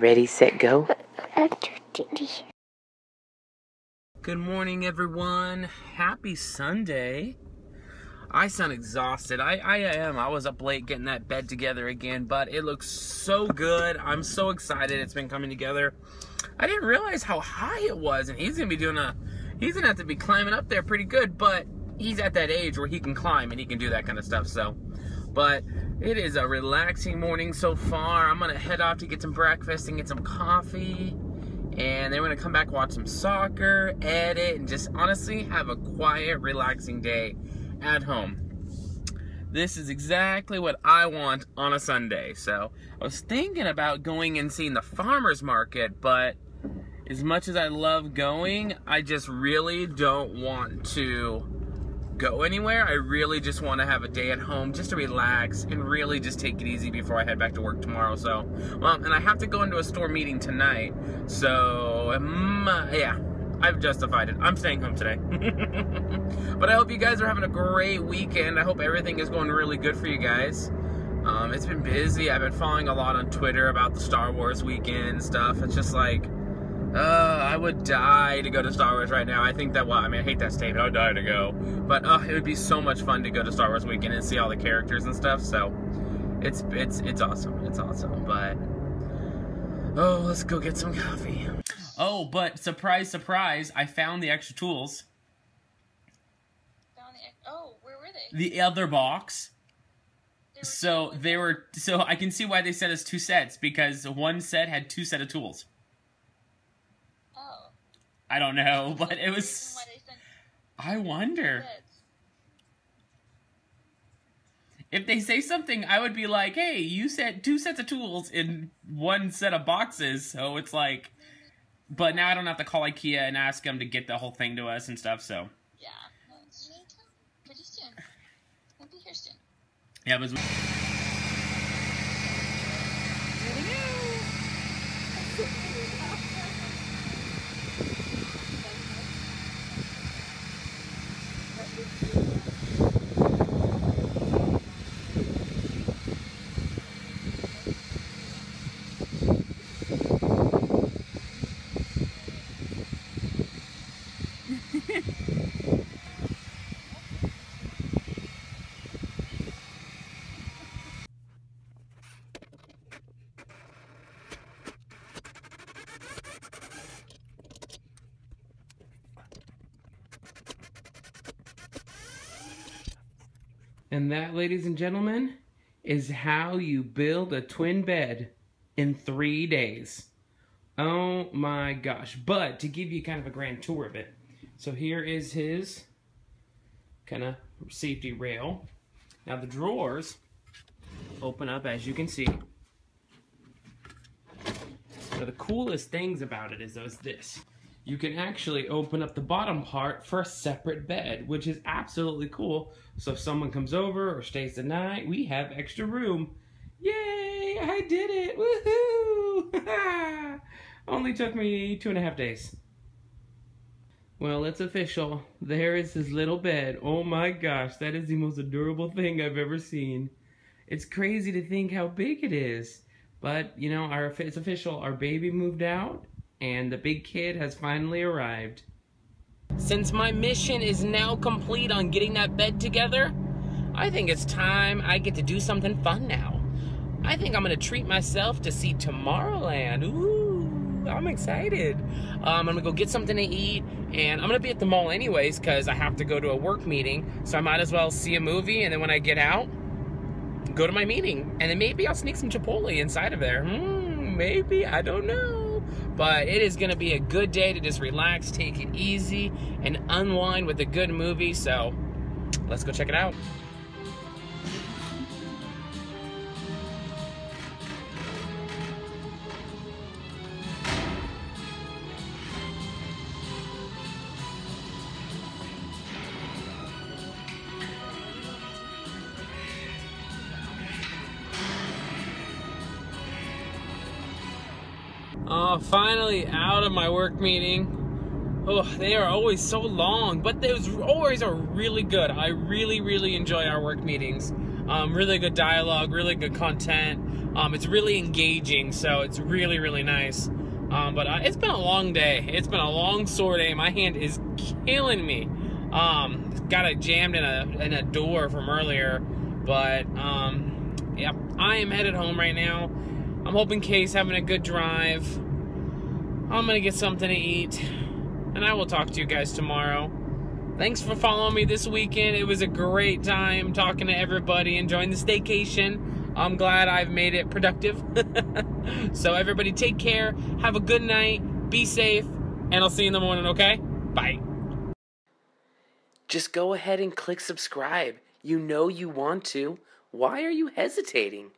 Ready, set, go. Good morning, everyone. Happy Sunday. I sound exhausted. I, I am. I was up late getting that bed together again, but it looks so good. I'm so excited it's been coming together. I didn't realize how high it was, and he's gonna be doing a he's gonna have to be climbing up there pretty good, but he's at that age where he can climb and he can do that kind of stuff, so but it is a relaxing morning so far. I'm gonna head off to get some breakfast and get some coffee. And then we're gonna come back, watch some soccer, edit, and just honestly have a quiet, relaxing day at home. This is exactly what I want on a Sunday. So I was thinking about going and seeing the farmer's market, but as much as I love going, I just really don't want to go anywhere. I really just want to have a day at home just to relax and really just take it easy before I head back to work tomorrow. So, well, and I have to go into a store meeting tonight. So, um, yeah, I've justified it. I'm staying home today. but I hope you guys are having a great weekend. I hope everything is going really good for you guys. Um, it's been busy. I've been following a lot on Twitter about the Star Wars weekend stuff. It's just like, uh, I would die to go to Star Wars right now. I think that, well, I mean, I hate that statement. I would die to go. But, uh, it would be so much fun to go to Star Wars weekend and see all the characters and stuff. So, it's, it's, it's awesome. It's awesome. But, oh, let's go get some coffee. Oh, but surprise, surprise, I found the extra tools. Found the, oh, where were they? The other box. So they were, so I can see why they said it's two sets because one set had two set of tools. I don't know, but it was, why they sent I wonder. If they say something, I would be like, hey, you said two sets of tools in one set of boxes, so it's like, but now I don't have to call IKEA and ask them to get the whole thing to us and stuff, so. Yeah. No, pretty soon. I'll be here soon. Yeah, but it's- And that, ladies and gentlemen, is how you build a twin bed in three days. Oh my gosh. But to give you kind of a grand tour of it, so here is his kind of safety rail. Now the drawers open up as you can see. Now the coolest things about it is, is this. You can actually open up the bottom part for a separate bed, which is absolutely cool. So if someone comes over or stays the night, we have extra room. Yay! I did it! Woohoo! Only took me two and a half days. Well, it's official. There is his little bed. Oh my gosh, that is the most adorable thing I've ever seen. It's crazy to think how big it is. But, you know, our it's official. Our baby moved out and the big kid has finally arrived. Since my mission is now complete on getting that bed together, I think it's time I get to do something fun now. I think I'm gonna treat myself to see Tomorrowland. Ooh, I'm excited. Um, I'm gonna go get something to eat, and I'm gonna be at the mall anyways because I have to go to a work meeting. So I might as well see a movie, and then when I get out, go to my meeting, and then maybe I'll sneak some Chipotle inside of there. Hmm, maybe I don't know. But it is gonna be a good day to just relax, take it easy, and unwind with a good movie. So let's go check it out. Finally out of my work meeting. Oh, they are always so long, but those always are really good. I really, really enjoy our work meetings. Um, really good dialogue, really good content. Um, it's really engaging, so it's really really nice. Um, but uh, it's been a long day. It's been a long sore day. My hand is killing me. Um, got it jammed in a in a door from earlier, but um, yeah, I am headed home right now. I'm hoping Kay's having a good drive. I'm gonna get something to eat, and I will talk to you guys tomorrow. Thanks for following me this weekend. It was a great time talking to everybody, enjoying the staycation. I'm glad I've made it productive. so, everybody, take care. Have a good night. Be safe. And I'll see you in the morning, okay? Bye. Just go ahead and click subscribe. You know you want to. Why are you hesitating?